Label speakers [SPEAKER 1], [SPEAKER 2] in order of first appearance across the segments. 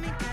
[SPEAKER 1] me.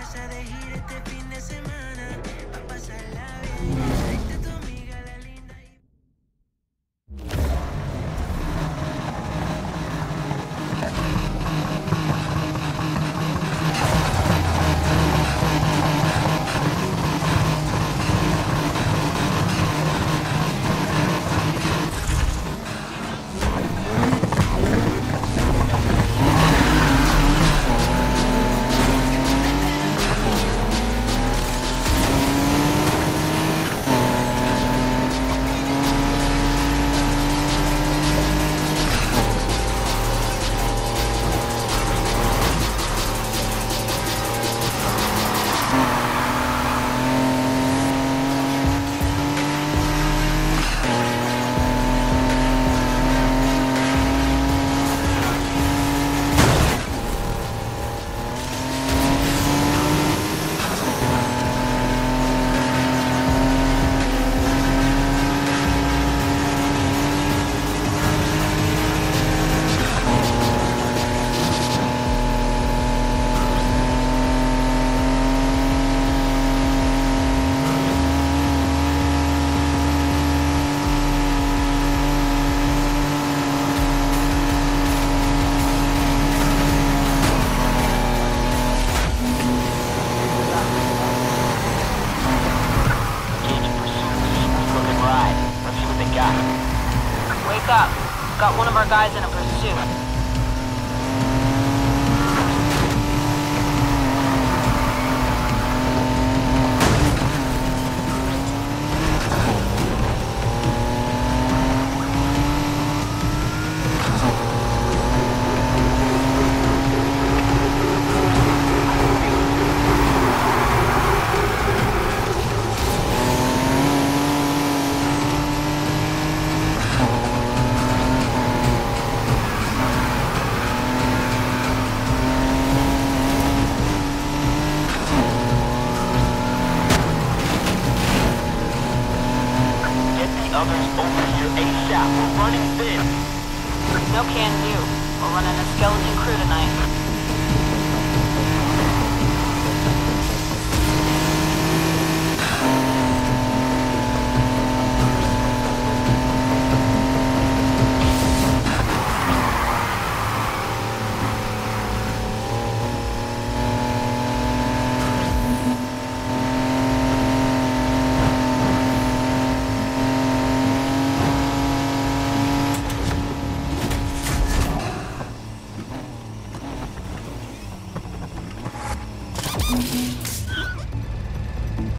[SPEAKER 1] Up. Got one of our guys in a pursuit.
[SPEAKER 2] Others over here ASAP. We're running thin.
[SPEAKER 1] No can do. We're running a skeleton crew tonight.